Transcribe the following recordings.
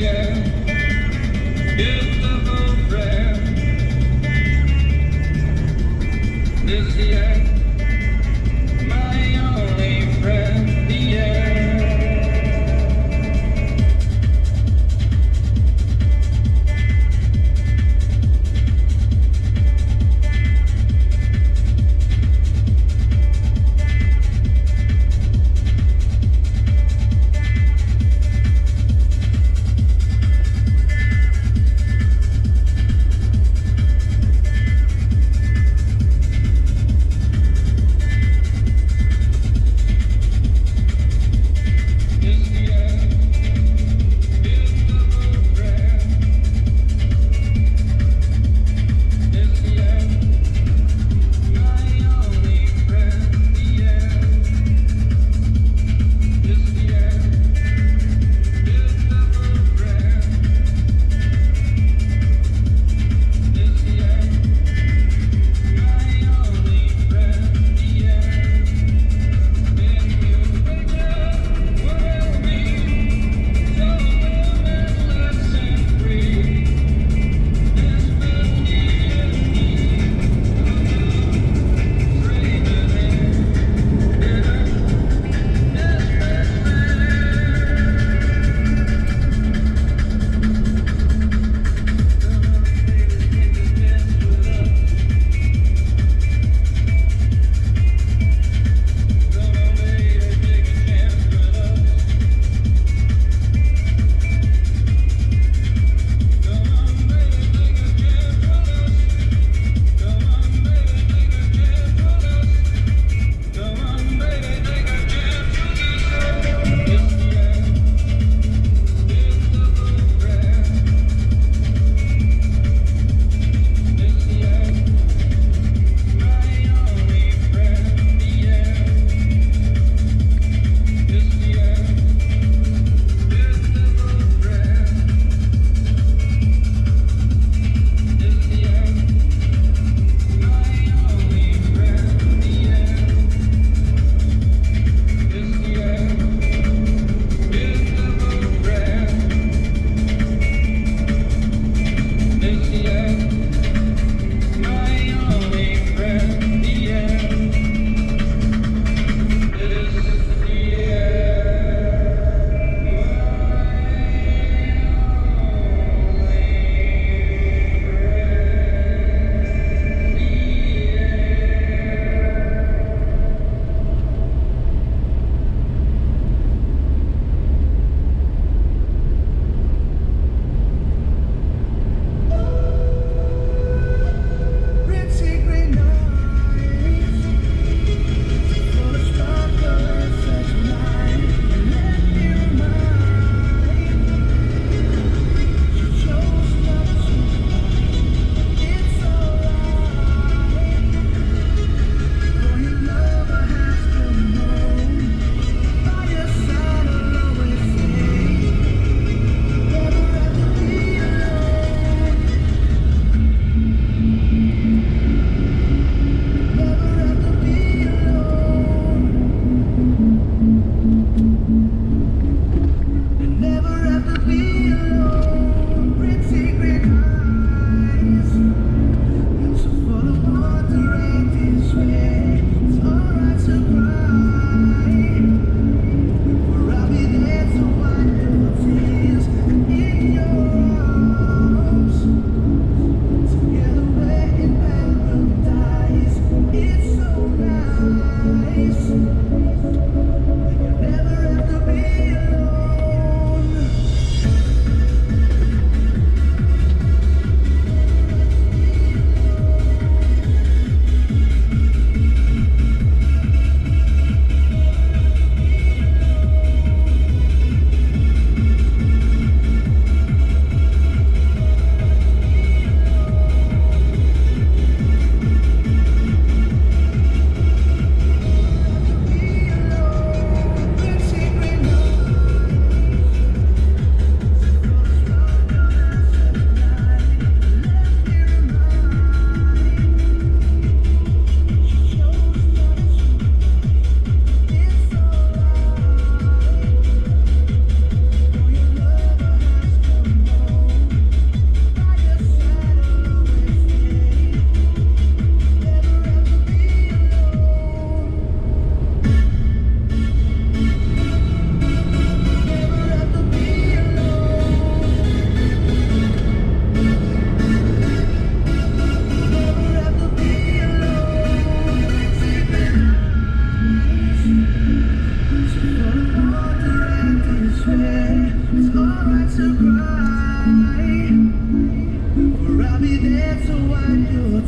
the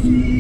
see